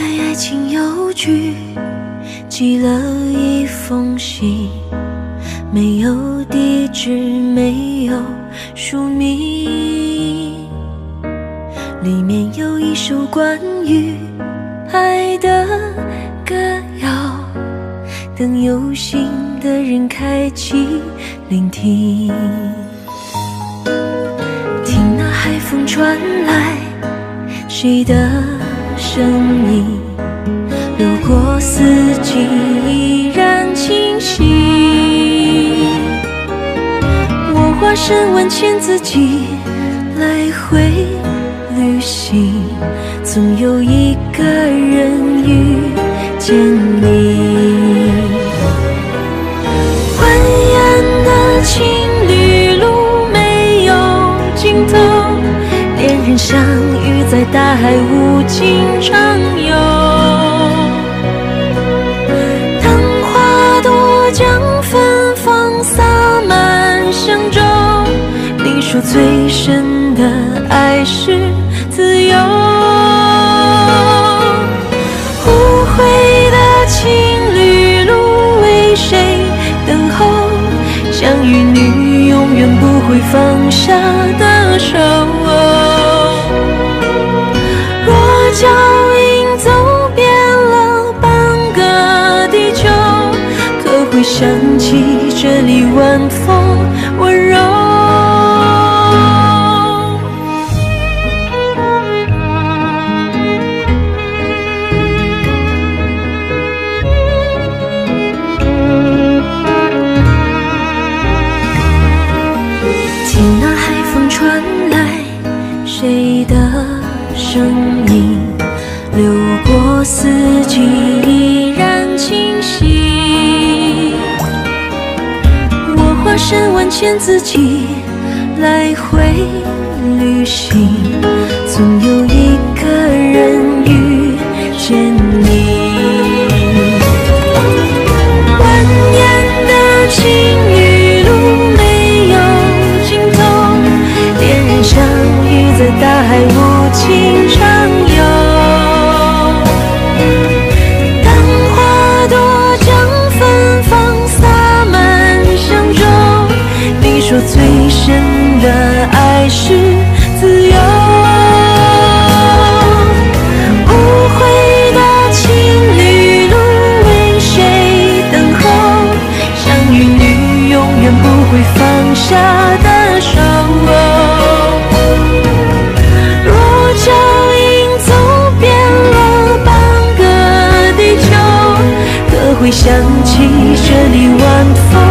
在爱情邮局寄了一封信，没有地址，没有署名，里面有一首关于爱的歌谣，等有心的人开启聆听，听那海风传来谁的声音。如果四季，依然清晰。我化身万千自己，来回旅行，总有一个相遇在大海无尽畅游。当花朵将芬芳洒满神州，你说最深的爱是自由，无悔的情侣路为谁等候？相遇你永远不会放下的手。想起这里晚风温柔？听那海风传来谁的声音流过四季，河山万千，自己来回旅行，总有一个人遇见你。蜿蜒的情路没有尽头，恋人相遇在大海，无尽长。是自由。无悔的情侣路，为谁等候？相遇你永远不会放下的手。若脚印走遍了半个地球，可会想起这里晚风？